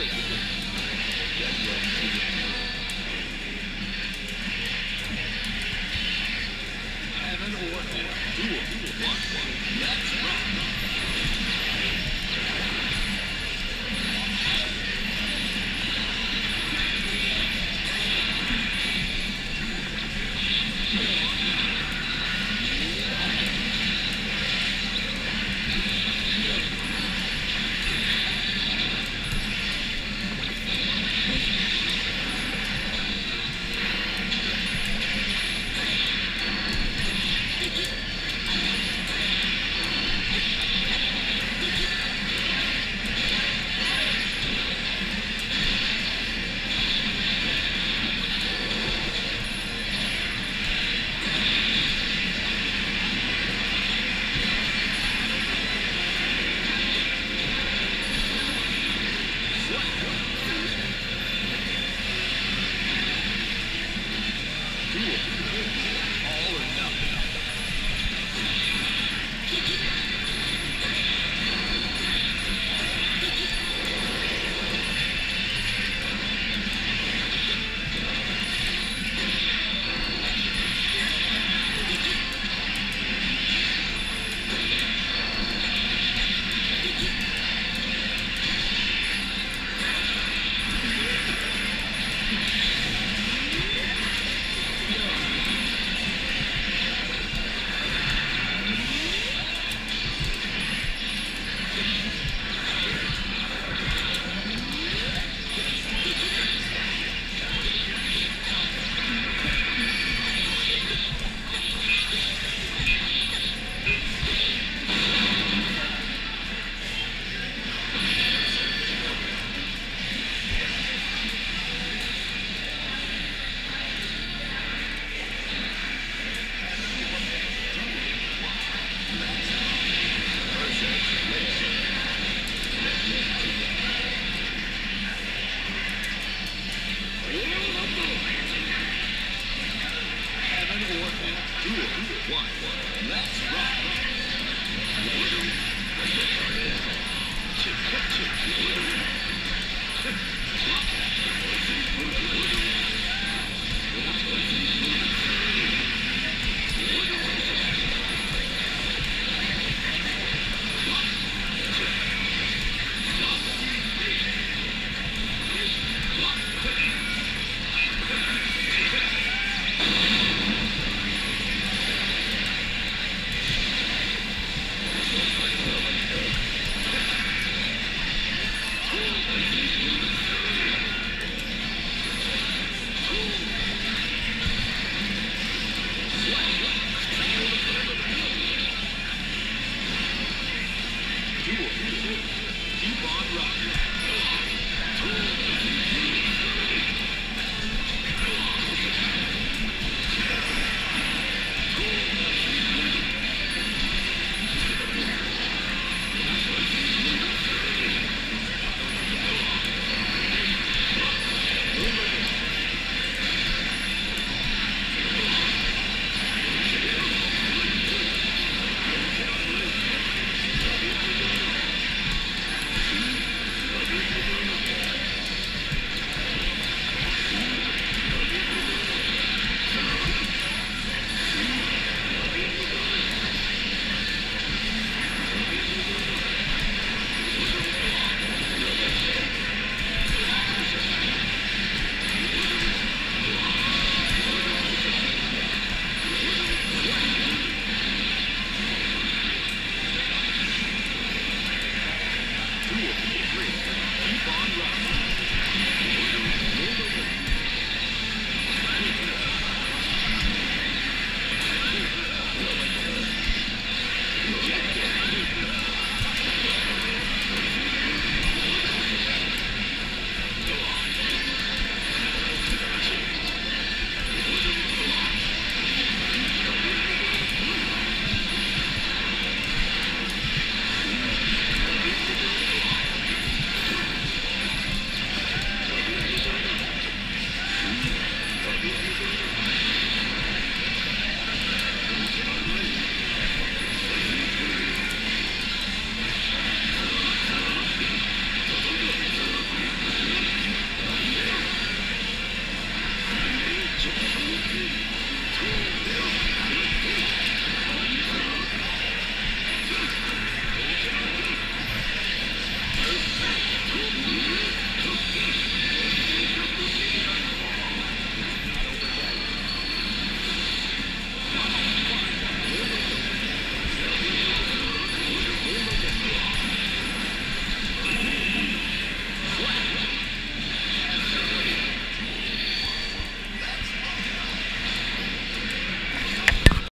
Versus Felix. see it. music. Keep on rocking. you